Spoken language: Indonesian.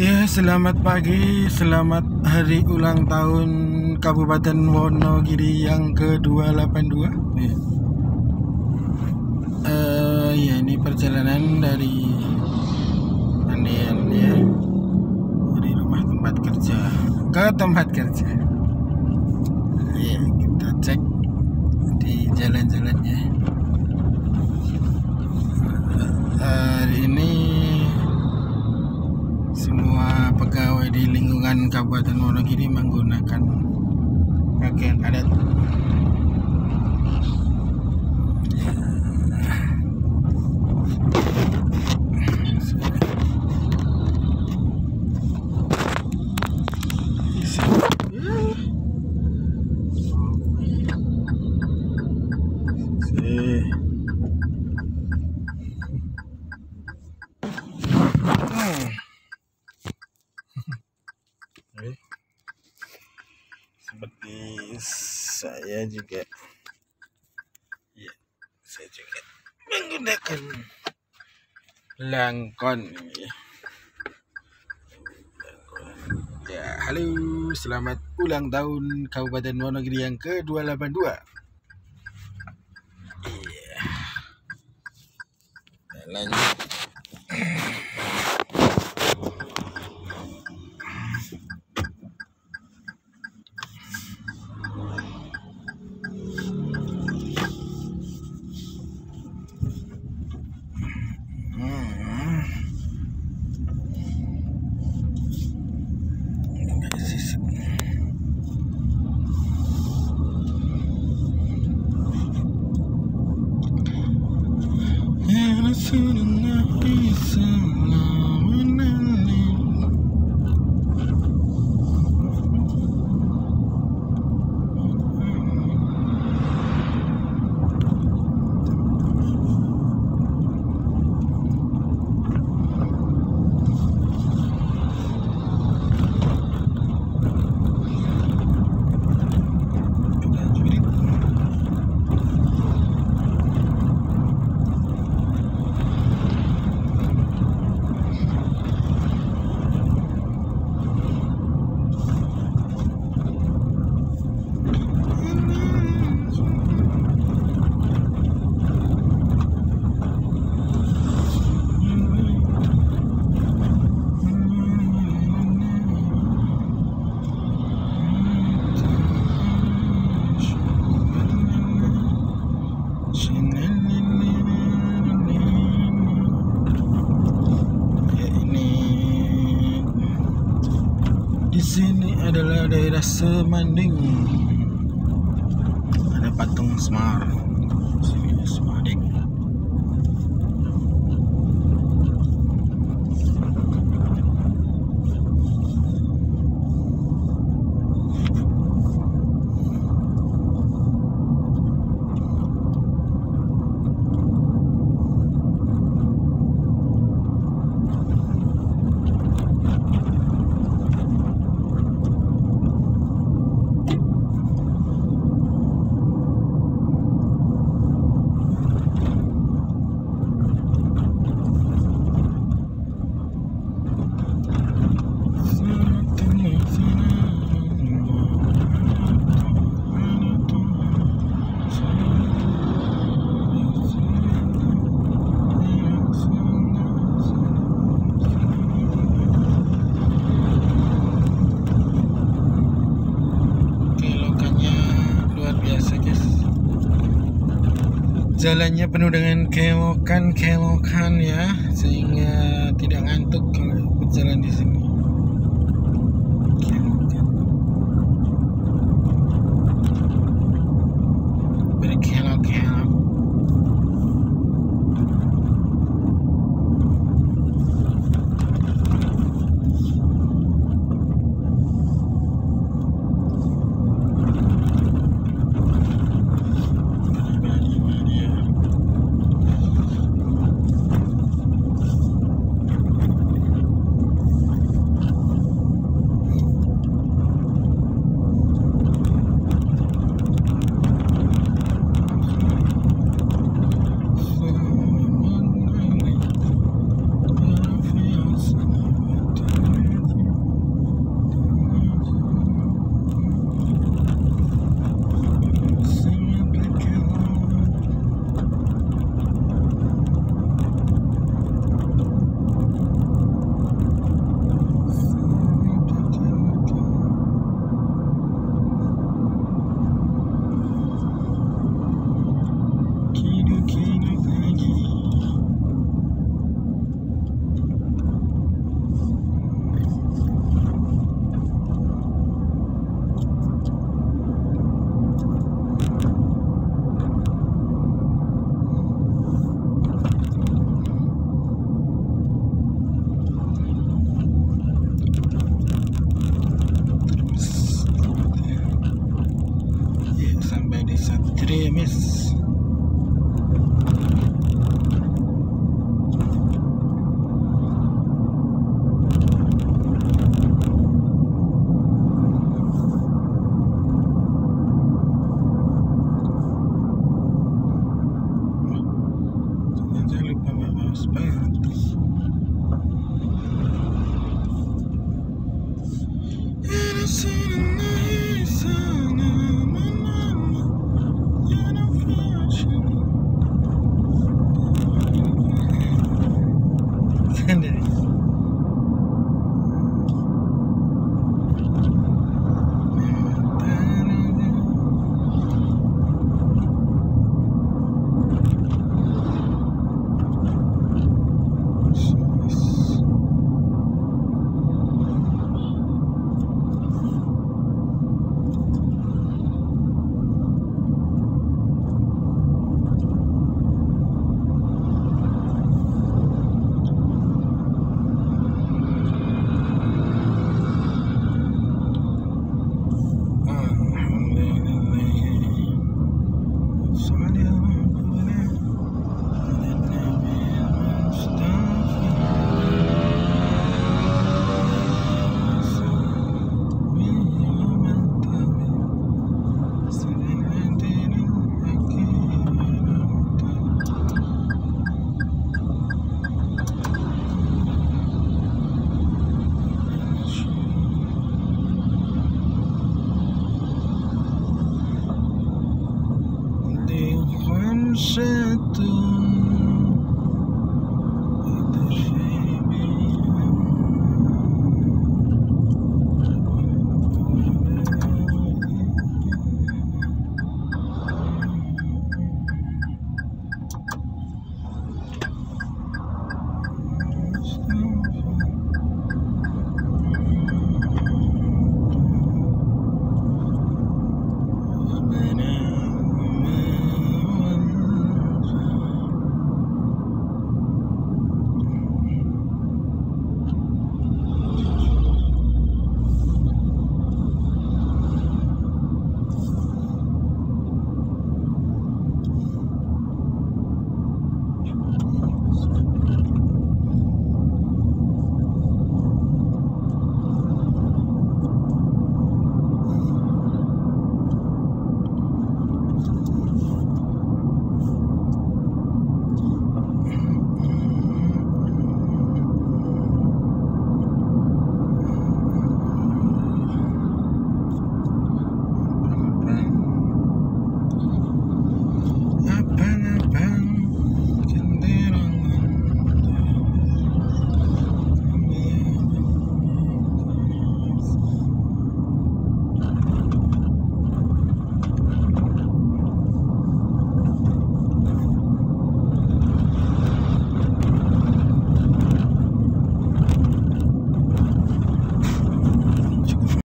Ya, selamat pagi, selamat hari ulang tahun Kabupaten Wonogiri yang ke-282. Ya. Eh, ya ini perjalanan dari Andean ya. Dari rumah tempat kerja ke tempat kerja. Ya, kita cek di jalan-jalannya. Eh, hari ini semua pegawai di lingkungan Kabupaten Wonogiri menggunakan pakaian adat. Juga ya, saya juga menggunakan langkon ya. Ya, halo, selamat ulang tahun Kabupaten Wonogiri yang ke-282. Iya. Nah, lanjut. tuning Di sini adalah daerah Semanding. Ada patung Semar. Sini Semanding. jalannya penuh dengan kelokan-kelokan ya sehingga tidak ngantuk kalau berjalan di sini. day Miss. gente.